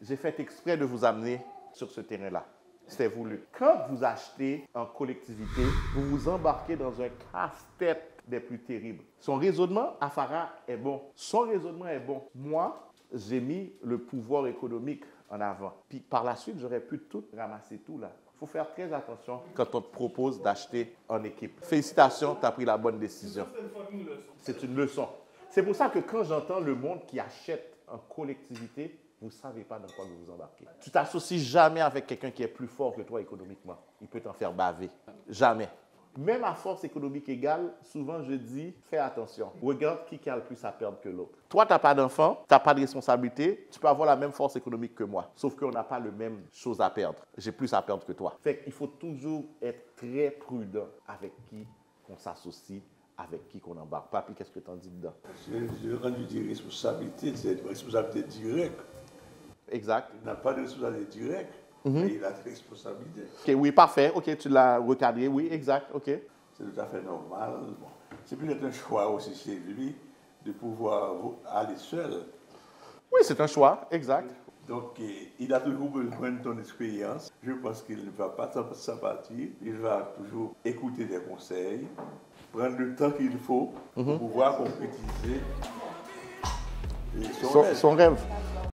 j'ai fait exprès de vous amener sur ce terrain-là. C'était voulu. Quand vous achetez en collectivité, vous vous embarquez dans un casse-tête des plus terribles. Son raisonnement, Afara, est bon. Son raisonnement est bon. Moi, j'ai mis le pouvoir économique en avant. Puis par la suite, j'aurais pu tout ramasser tout là. Il faut faire très attention quand on te propose d'acheter en équipe. Félicitations, tu as pris la bonne décision. C'est une leçon. C'est pour ça que quand j'entends le monde qui achète en collectivité, vous ne savez pas dans quoi vous vous embarquez. Tu t'associes jamais avec quelqu'un qui est plus fort que toi économiquement. Il peut t'en faire baver. Jamais. Même à force économique égale, souvent je dis, fais attention. Regarde qui a le plus à perdre que l'autre. Toi, tu n'as pas d'enfant, tu n'as pas de responsabilité, tu peux avoir la même force économique que moi. Sauf qu'on n'a pas le même chose à perdre. J'ai plus à perdre que toi. Fait qu'il faut toujours être très prudent avec qui on s'associe avec qui qu'on embarque. Papi, qu'est-ce que tu en dis dedans? Je rendu des responsabilités, c'est une responsabilité directe. Exact. Il n'a pas de directe, Mhm. mais il a des responsabilités. OK, oui, parfait. OK, tu l'as recadré. Oui, exact. OK. C'est tout à fait normal. Bon. C'est peut-être un choix aussi chez lui de pouvoir aller seul. Oui, c'est un choix. Exact. Donc, eh, il a toujours besoin de ton expérience. Je pense qu'il ne va pas s'en partir. Il va toujours écouter des conseils, prendre le temps qu'il faut pour pouvoir concrétiser eh, son Son, rêve. son rêve.